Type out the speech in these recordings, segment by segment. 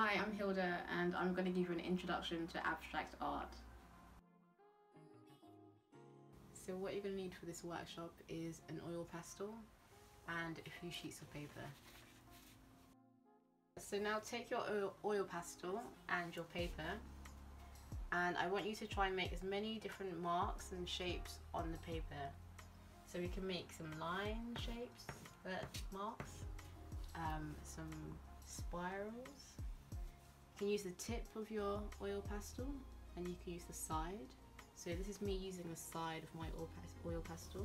Hi, I'm Hilda and I'm going to give you an introduction to abstract art. So what you're going to need for this workshop is an oil pastel and a few sheets of paper. So now take your oil, pastel and your paper and I want you to try and make as many different marks and shapes on the paper. So we can make some line shapes, uh, marks, um, some spirals, you can use the tip of your oil pastel and you can use the side. So this is me using the side of my oil pastel.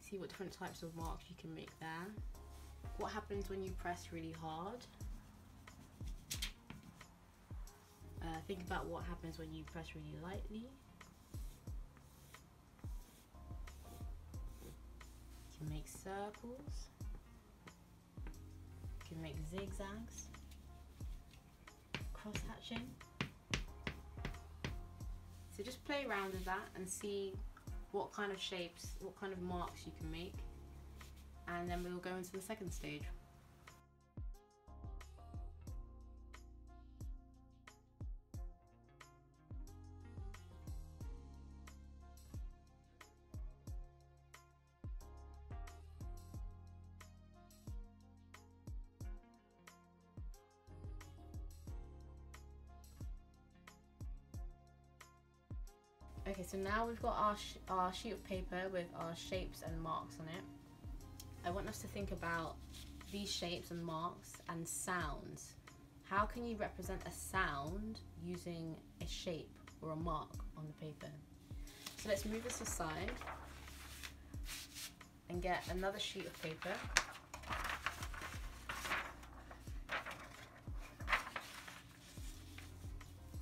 See what different types of marks you can make there. What happens when you press really hard? Uh, think about what happens when you press really lightly. You can make circles. You can make zigzags cross hatching. So just play around with that and see what kind of shapes, what kind of marks you can make. And then we'll go into the second stage. Now we've got our, sh our sheet of paper with our shapes and marks on it. I want us to think about these shapes and marks and sounds. How can you represent a sound using a shape or a mark on the paper? So let's move this aside and get another sheet of paper.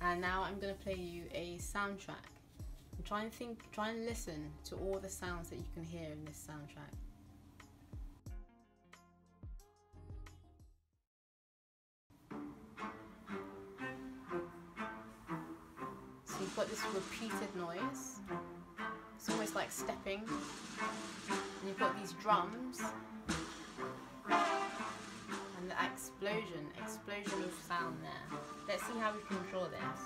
And now I'm going to play you a soundtrack try and think, try and listen to all the sounds that you can hear in this soundtrack. So you've got this repeated noise. It's almost like stepping. And you've got these drums. And the explosion, explosion of sound there. Let's see how we can draw this.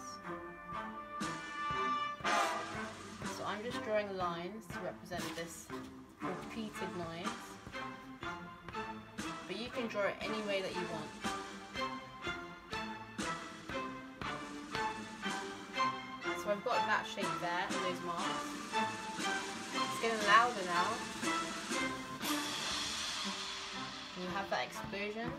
I'm just drawing lines to represent this repeated noise. But you can draw it any way that you want. So I've got that shape there and those marks. It's getting louder now. You have that explosion.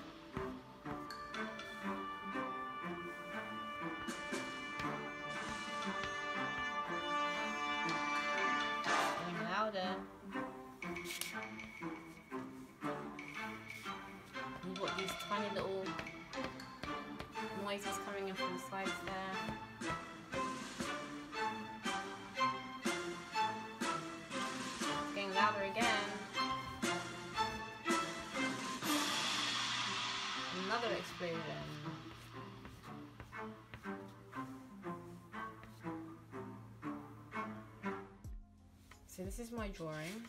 So this is my drawing.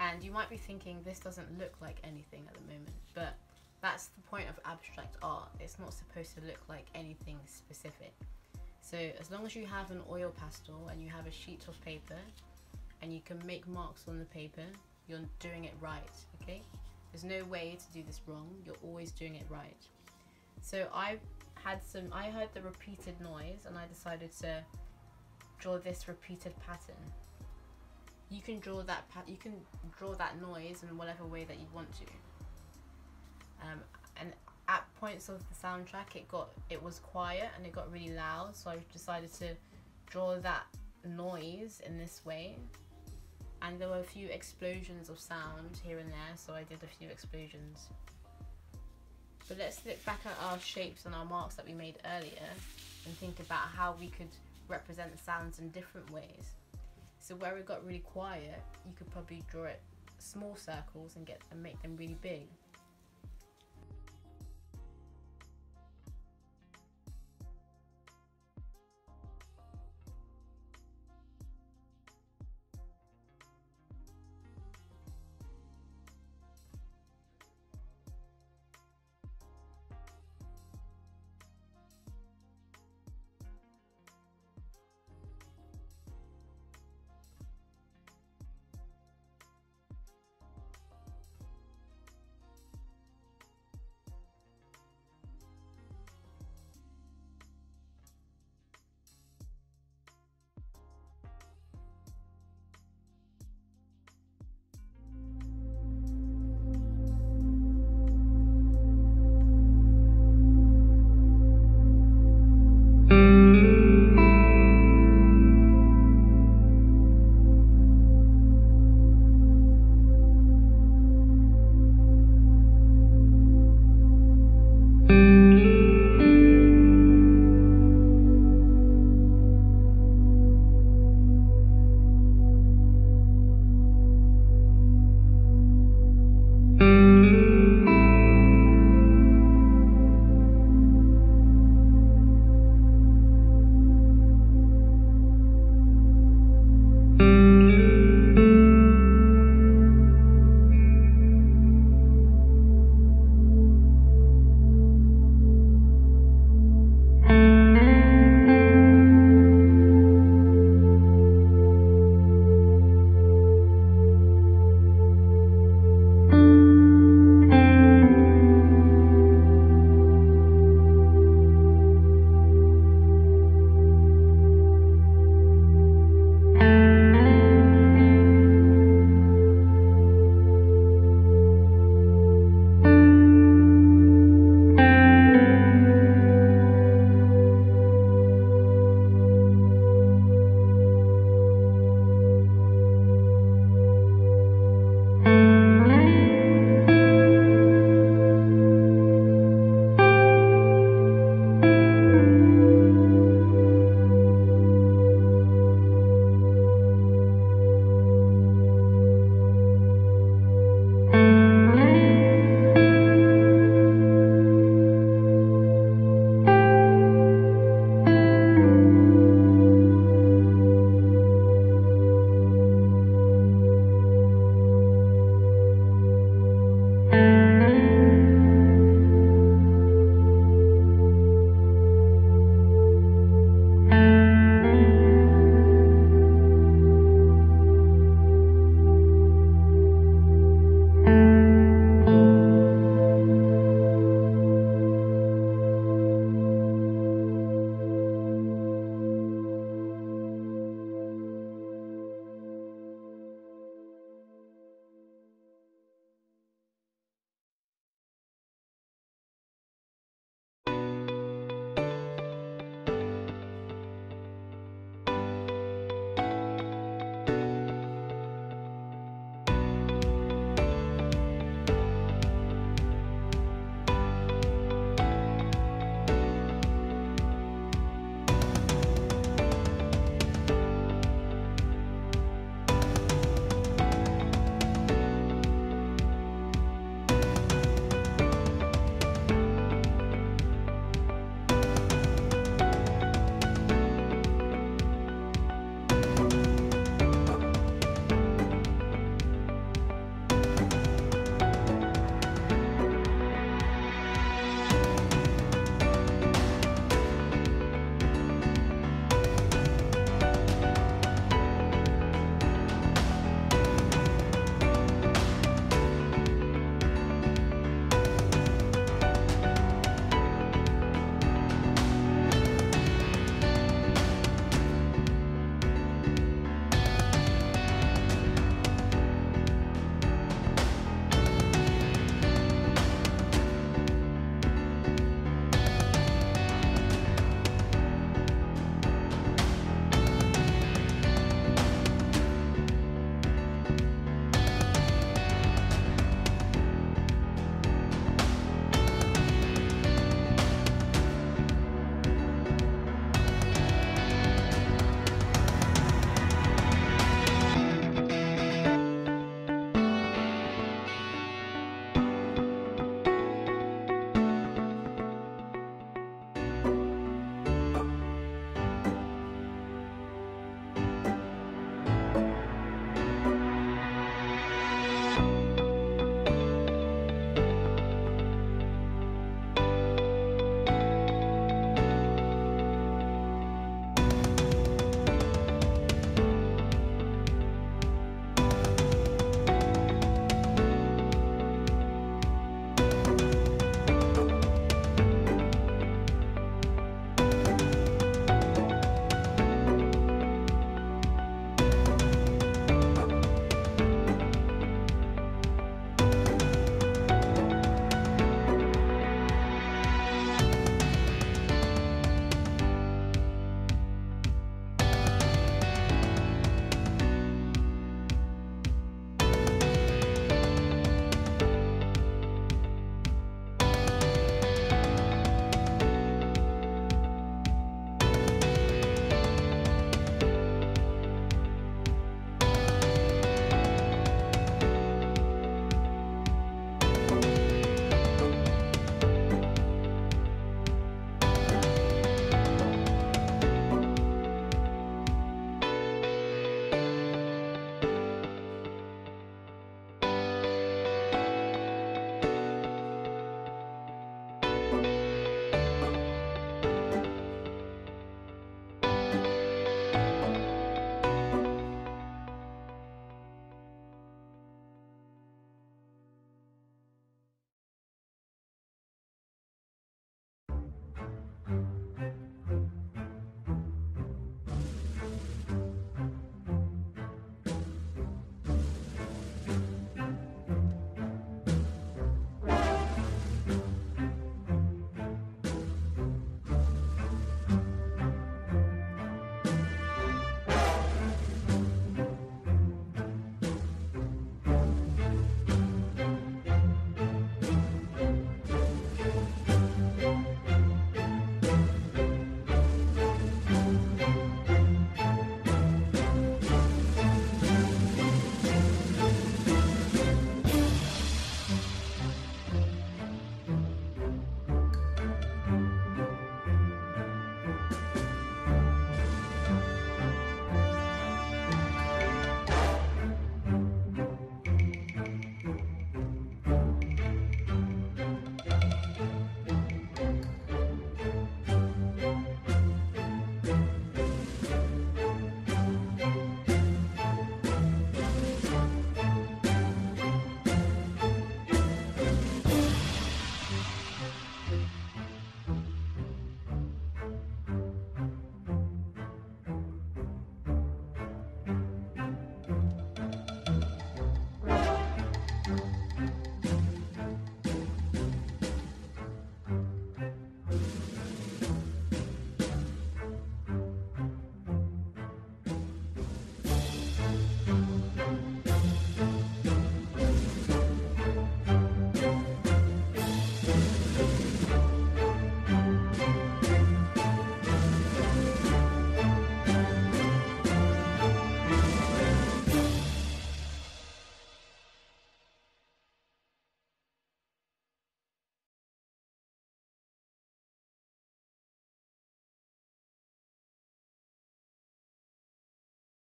And you might be thinking this doesn't look like anything at the moment, but that's the point of abstract art. It's not supposed to look like anything specific. So as long as you have an oil pastel and you have a sheet of paper and you can make marks on the paper, you're doing it right, okay? There's no way to do this wrong. You're always doing it right. So I had some, I heard the repeated noise and I decided to draw this repeated pattern. You can draw that, you can draw that noise in whatever way that you want to. Um, and at points of the soundtrack, it got it was quiet and it got really loud. So I decided to draw that noise in this way. And there were a few explosions of sound here and there, so I did a few explosions. But let's look back at our shapes and our marks that we made earlier and think about how we could represent the sounds in different ways. So where it got really quiet, you could probably draw it small circles and get and make them really big. You.